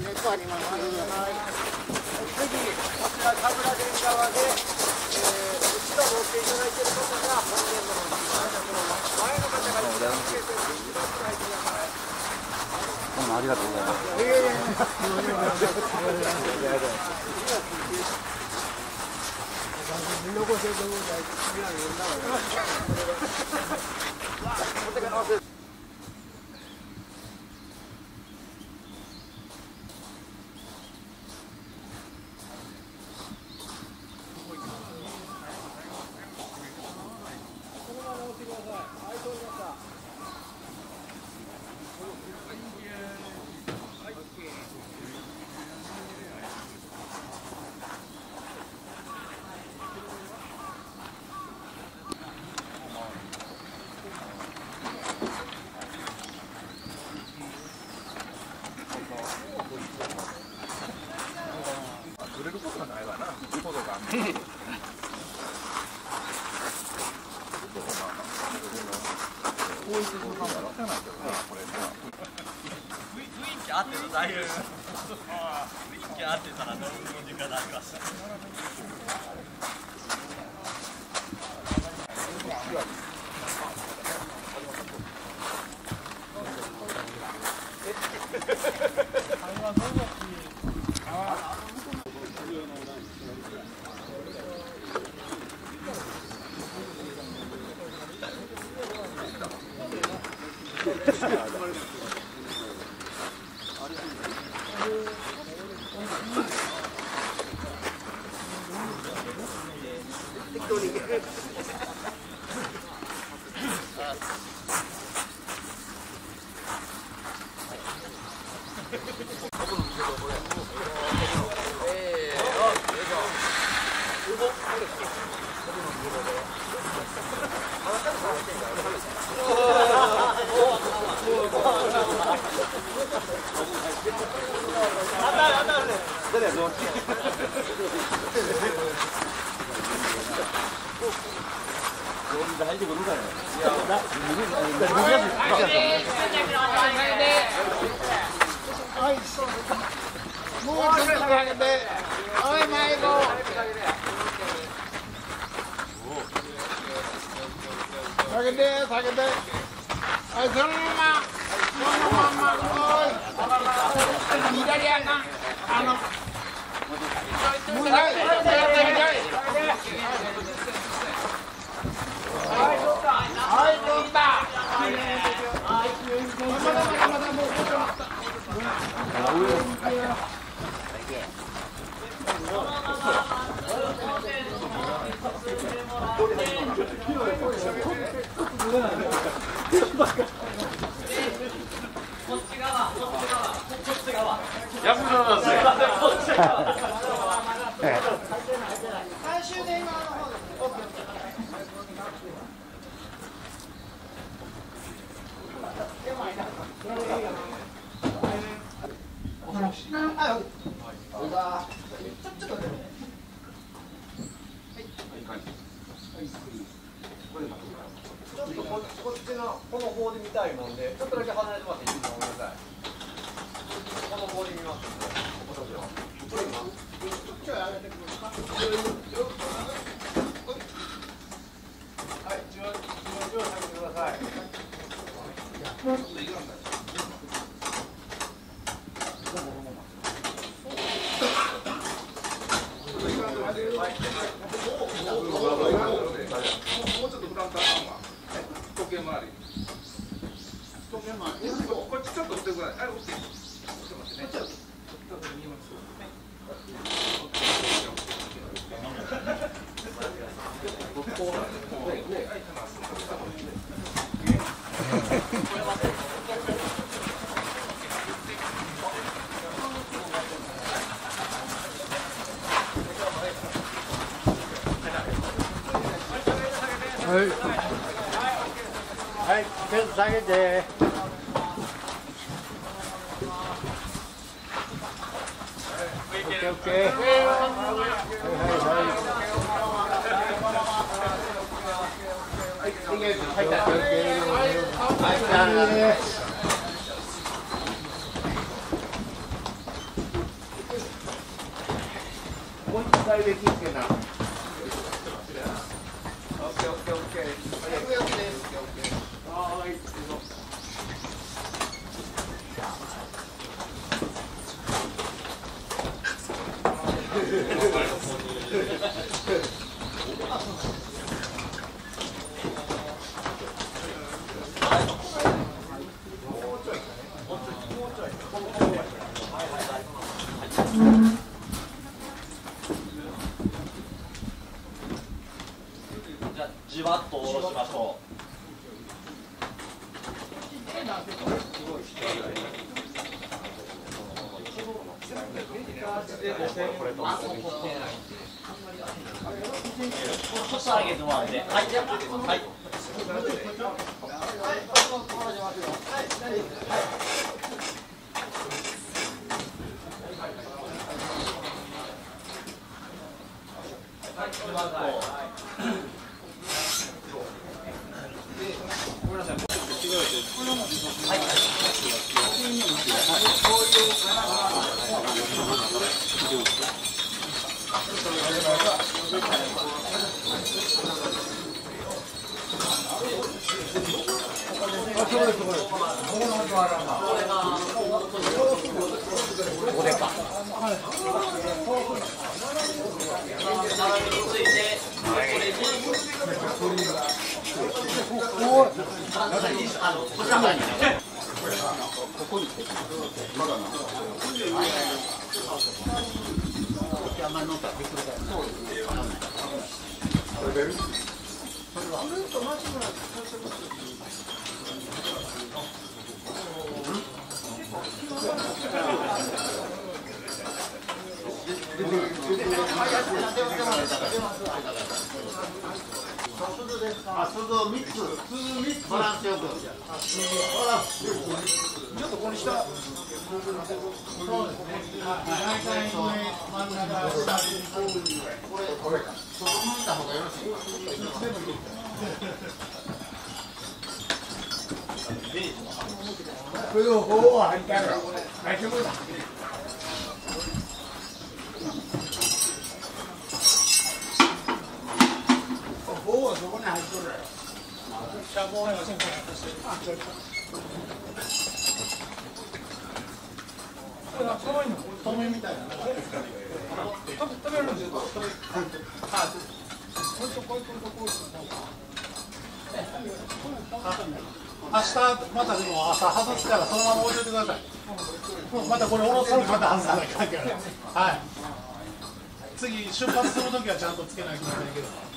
あり、がどうもありがとうございます。残せと思う合ってただいぶ雰囲気合ってたらど時間になります。適当に。 가겠네. 어이 마이고. 가겠네, 가겠네. 아이 설마, 설마, 어이. 이달이 안 가. 안 와. 문가, 문가. 最終電話の方で。はい、ちょっと待って。はい、はい、ちょっとここっちの、この方で見たいもんで、ちょっとだけ離れてもらっていいですか、ごめんなさい。この方で見ます、い。じわじわじわ。い。はい。ペース下げて。オッケー。はい。はい。はい。はい、入った。い。った。もう一回できるけな。はい、はい、はい。すごいすごい。ここ。ここにな。るか。出ます。ですか？あ、鈴三つ。三つ。バランスよく。ちょっとこの下。そうですね。大体これ真ん中に。これこれか。そこ向い。た方がよろしい。これを大丈夫だ。あ、明。はい。日またでも朝外すからそのまま置いといてください。またこれ下ろすまた外さないけない。はい。次出発するときはちゃんとつけないといけないけど。